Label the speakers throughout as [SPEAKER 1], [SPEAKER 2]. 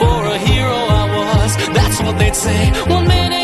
[SPEAKER 1] for a hero I was. That's what they'd say. One minute.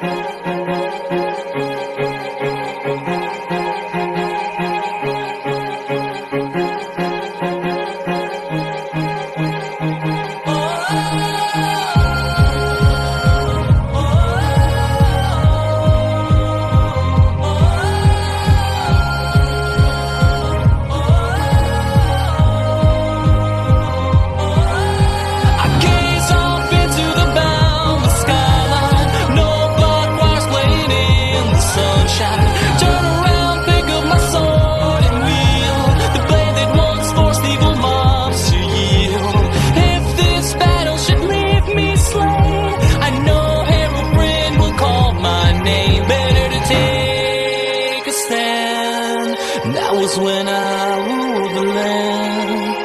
[SPEAKER 1] I when I rule the land.